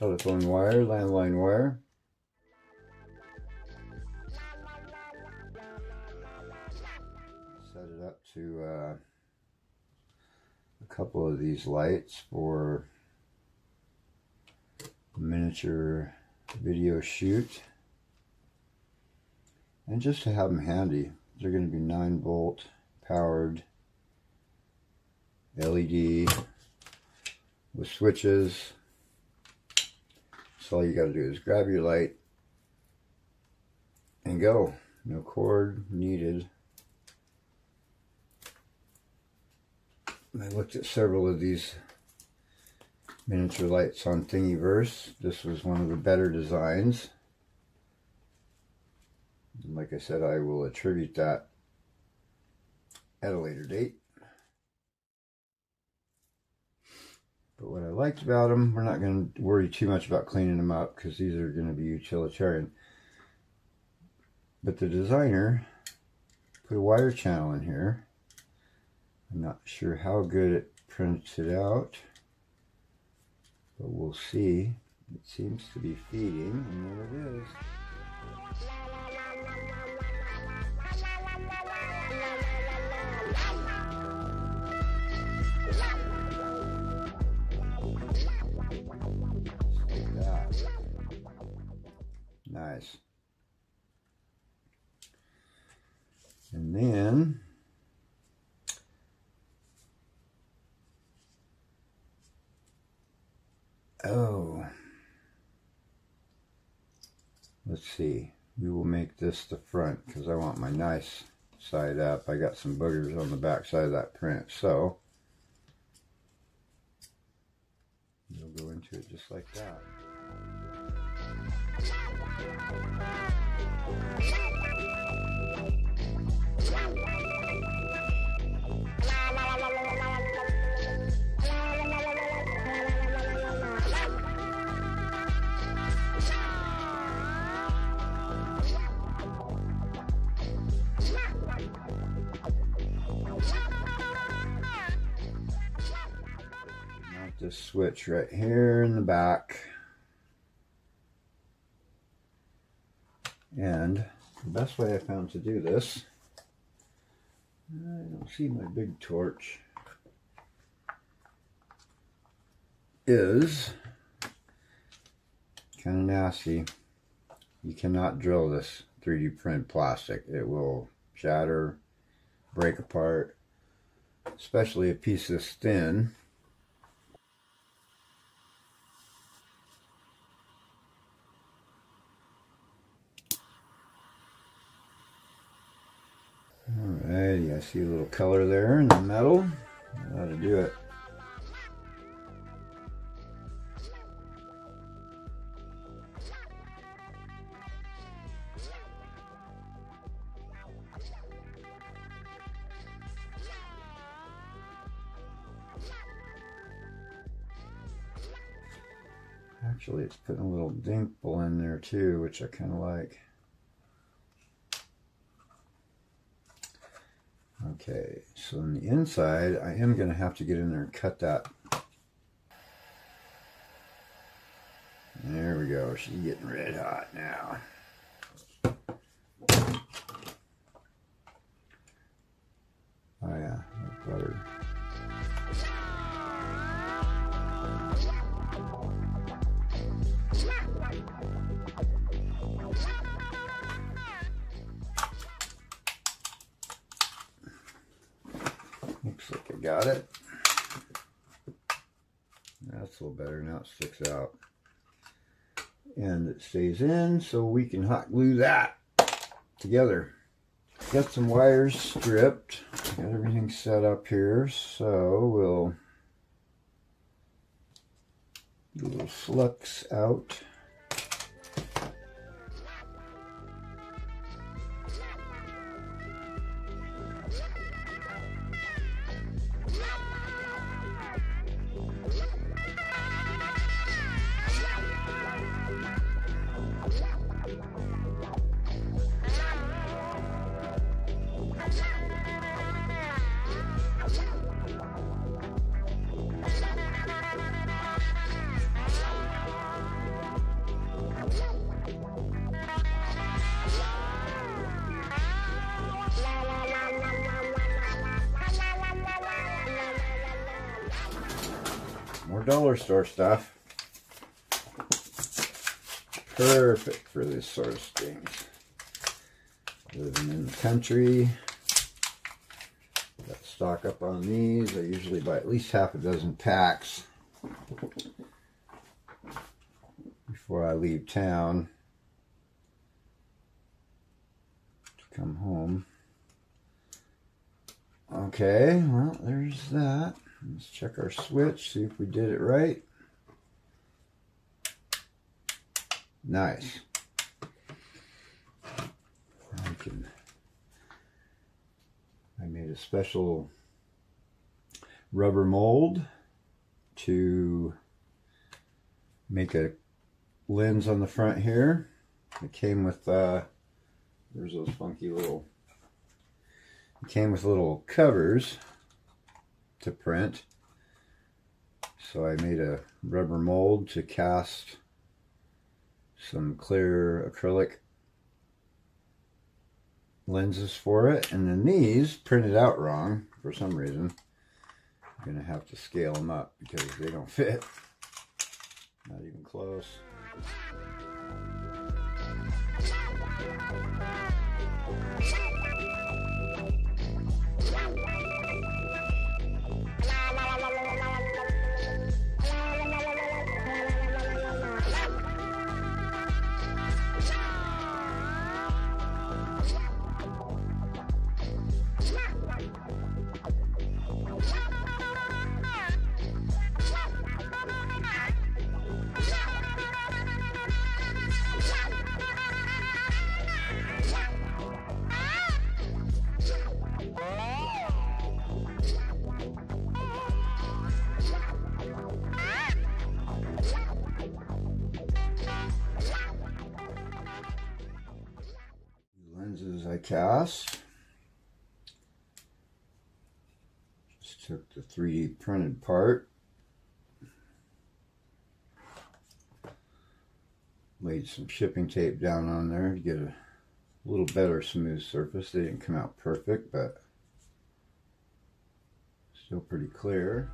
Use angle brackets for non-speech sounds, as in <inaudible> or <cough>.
telephone wire, landline wire. Set it up to uh, a couple of these lights for miniature video shoot. And just to have them handy, they're going to be 9 volt powered LED with switches. So all you got to do is grab your light and go. No cord needed. I looked at several of these miniature lights on Thingiverse. This was one of the better designs. And like I said, I will attribute that at a later date. But what I liked about them, we're not going to worry too much about cleaning them up because these are going to be utilitarian. But the designer put a wire channel in here. I'm not sure how good it prints it out, but we'll see. It seems to be feeding, and there it is. Nice. And then oh. Let's see. We will make this the front because I want my nice side up. I got some boogers on the back side of that print so you'll go into it just like that this switch right here in the back. And the best way I found to do this, I don't see my big torch, is kind of nasty. You cannot drill this 3D print plastic. It will shatter, break apart, especially a piece this thin. Alrighty, I see a little color there in the metal. Ought to do it. Actually, it's putting a little dimple in there too, which I kind of like. Okay, so on the inside, I am going to have to get in there and cut that. There we go. She's getting red hot now. Got it. That's a little better. Now it sticks out. And it stays in so we can hot glue that together. Got some wires stripped. Got everything set up here. So we'll do a little flux out. More dollar store stuff. Perfect for this sort of things. Living in the country. Got stock up on these. I usually buy at least half a dozen packs before I leave town to come home. Okay, well, there's that. Let's check our switch, see if we did it right. Nice. I can. I made a special rubber mold to make a lens on the front here. It came with uh, there's those funky little. It came with little covers to print. So I made a rubber mold to cast some clear acrylic lenses for it. And then these printed out wrong for some reason. I'm going to have to scale them up because they don't <laughs> fit. Not even close. Just took the 3D printed part. Laid some shipping tape down on there to get a little better smooth surface. They didn't come out perfect, but still pretty clear.